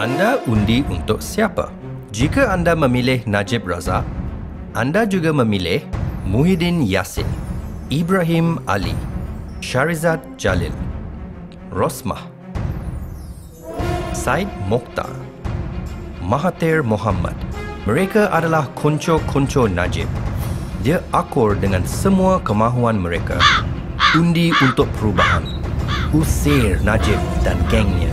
Anda undi untuk siapa? Jika anda memilih Najib Razak, anda juga memilih Muhyiddin Yassin, Ibrahim Ali, Syarizat Jalil, Rosmah, Said Mokhtar, Mahathir Mohamad. Mereka adalah konco-konco Najib. Dia akur dengan semua kemahuan mereka. Undi untuk perubahan. Usir Najib dan gengnya.